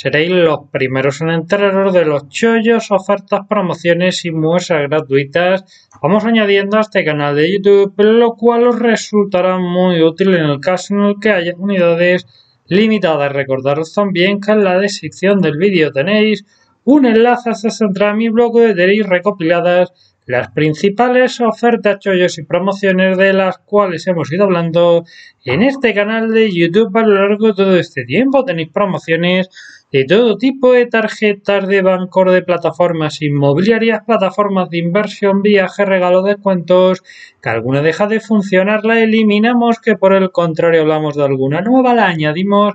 Seréis los primeros en enteraros de los chollos, ofertas, promociones y muestras gratuitas. Vamos añadiendo a este canal de YouTube, lo cual os resultará muy útil en el caso en el que haya unidades limitadas. Recordaros también que en la descripción del vídeo tenéis un enlace a mi blog donde tenéis recopiladas las principales ofertas, chollos y promociones de las cuales hemos ido hablando en este canal de YouTube a lo largo de todo este tiempo. Tenéis promociones de todo tipo de tarjetas de banco, de plataformas inmobiliarias, plataformas de inversión, viajes, regalos, descuentos, que alguna deja de funcionar, la eliminamos, que por el contrario hablamos de alguna nueva, la añadimos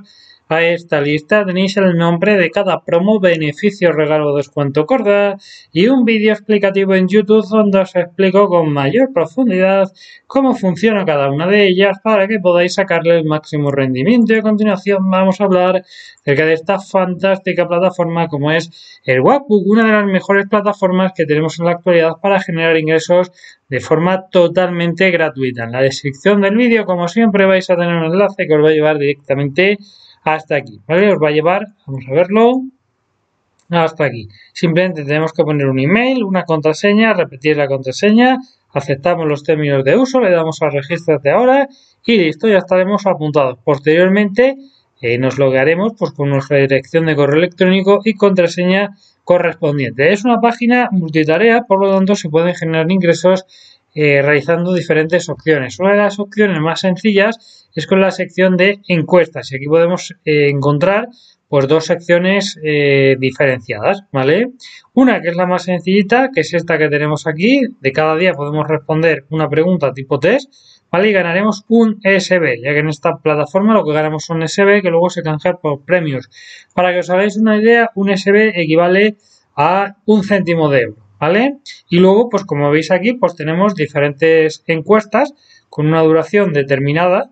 a esta lista tenéis el nombre de cada promo, beneficio, regalo, descuento, corda y un vídeo explicativo en YouTube donde os explico con mayor profundidad cómo funciona cada una de ellas para que podáis sacarle el máximo rendimiento. Y a continuación vamos a hablar acerca de esta fantástica plataforma como es el Webbook, una de las mejores plataformas que tenemos en la actualidad para generar ingresos de forma totalmente gratuita. En la descripción del vídeo, como siempre, vais a tener un enlace que os va a llevar directamente hasta aquí, ¿vale? Os va a llevar, vamos a verlo, hasta aquí. Simplemente tenemos que poner un email, una contraseña, repetir la contraseña, aceptamos los términos de uso, le damos a registro de ahora y listo, ya estaremos apuntados. Posteriormente eh, nos logaremos pues, con nuestra dirección de correo electrónico y contraseña correspondiente. Es una página multitarea, por lo tanto se pueden generar ingresos eh, realizando diferentes opciones. Una de las opciones más sencillas es con la sección de encuestas y aquí podemos eh, encontrar pues dos secciones eh, diferenciadas, ¿vale? Una que es la más sencillita, que es esta que tenemos aquí. De cada día podemos responder una pregunta tipo test, ¿vale? Y ganaremos un SB, ya que en esta plataforma lo que ganamos son SB que luego se canjean por premios. Para que os hagáis una idea, un SB equivale a un céntimo de euro. ¿Vale? Y luego, pues como veis aquí, pues tenemos diferentes encuestas con una duración determinada,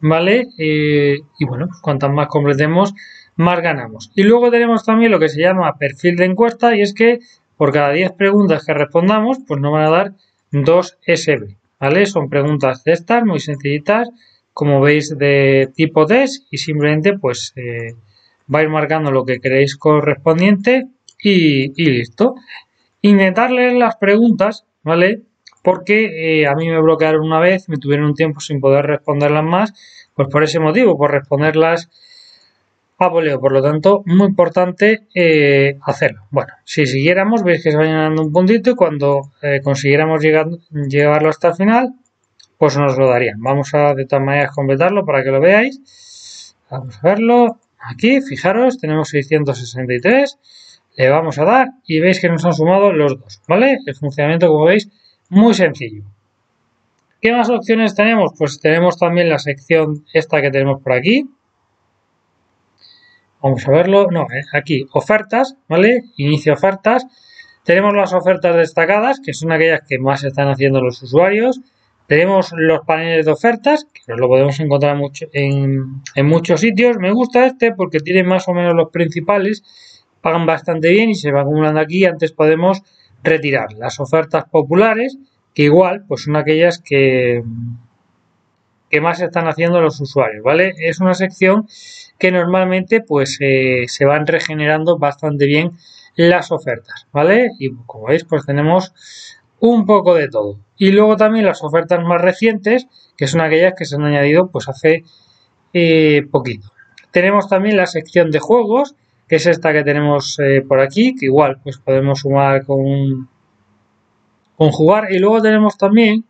¿vale? Eh, y bueno, pues cuantas más completemos, más ganamos. Y luego tenemos también lo que se llama perfil de encuesta y es que por cada 10 preguntas que respondamos, pues nos van a dar 2 SB, ¿vale? Son preguntas de estas muy sencillitas, como veis, de tipo test y simplemente pues eh, vais marcando lo que queréis correspondiente y, y listo intentar leer las preguntas, ¿vale? Porque eh, a mí me bloquearon una vez, me tuvieron un tiempo sin poder responderlas más, pues por ese motivo, por responderlas a voleo. Por lo tanto, muy importante eh, hacerlo. Bueno, si siguiéramos, veis que se va llenando un puntito y cuando eh, consiguiéramos llegar, llevarlo hasta el final, pues nos lo darían. Vamos a de todas maneras completarlo para que lo veáis. Vamos a verlo. Aquí, fijaros, tenemos 663 le vamos a dar y veis que nos han sumado los dos, ¿vale? El funcionamiento, como veis, muy sencillo. ¿Qué más opciones tenemos? Pues tenemos también la sección esta que tenemos por aquí. Vamos a verlo. No, eh, aquí, ofertas, ¿vale? Inicio ofertas. Tenemos las ofertas destacadas, que son aquellas que más están haciendo los usuarios. Tenemos los paneles de ofertas, que nos lo podemos encontrar mucho, en, en muchos sitios. Me gusta este porque tiene más o menos los principales pagan bastante bien y se va acumulando aquí. Antes podemos retirar las ofertas populares, que igual pues son aquellas que, que más están haciendo los usuarios, ¿vale? Es una sección que normalmente pues eh, se van regenerando bastante bien las ofertas, ¿vale? Y como veis pues tenemos un poco de todo. Y luego también las ofertas más recientes, que son aquellas que se han añadido pues hace eh, poquito. Tenemos también la sección de juegos, que es esta que tenemos eh, por aquí, que igual pues podemos sumar con, con jugar. Y luego tenemos también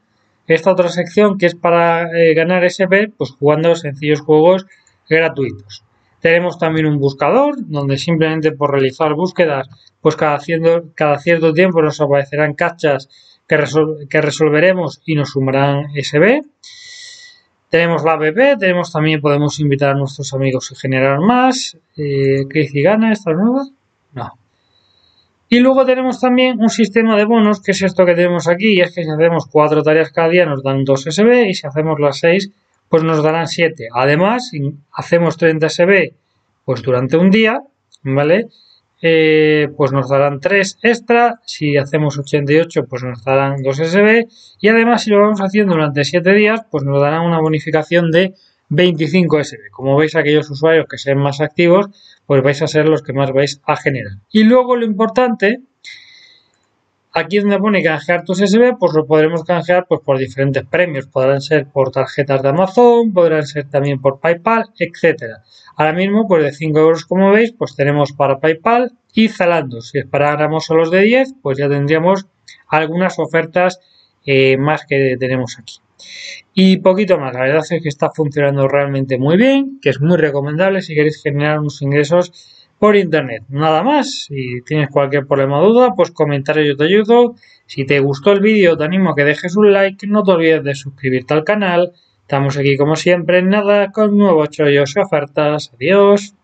esta otra sección que es para eh, ganar SP, pues jugando sencillos juegos gratuitos. Tenemos también un buscador donde simplemente por realizar búsquedas, pues cada, cada cierto tiempo nos aparecerán cachas que, que resolveremos y nos sumarán SB. Tenemos la app, tenemos también, podemos invitar a nuestros amigos y generar más. Eh, y Gana, ¿esta nueva? No. Y luego tenemos también un sistema de bonos, que es esto que tenemos aquí, y es que si hacemos cuatro tareas cada día nos dan 2 SB y si hacemos las 6 pues nos darán 7. Además, si hacemos 30 SB pues durante un día, ¿vale? Eh, pues nos darán 3 extra, si hacemos 88 pues nos darán 2 SB y además si lo vamos haciendo durante 7 días pues nos darán una bonificación de 25 SB. Como veis aquellos usuarios que sean más activos pues vais a ser los que más vais a generar. Y luego lo importante, aquí donde pone canjear tus SB, pues lo podremos canjear pues, por diferentes premios. Podrán ser por tarjetas de Amazon, podrán ser también por PayPal, etcétera. Ahora mismo, pues de 5 euros, como veis, pues tenemos para PayPal y Zalando. Si esperáramos a los de 10, pues ya tendríamos algunas ofertas eh, más que tenemos aquí. Y poquito más, la verdad es que está funcionando realmente muy bien, que es muy recomendable si queréis generar unos ingresos por internet. Nada más, si tienes cualquier problema o duda, pues comentario yo te ayudo. Si te gustó el vídeo, te animo a que dejes un like, no te olvides de suscribirte al canal. Estamos aquí como siempre nada con nuevos chollos y ofertas. Adiós.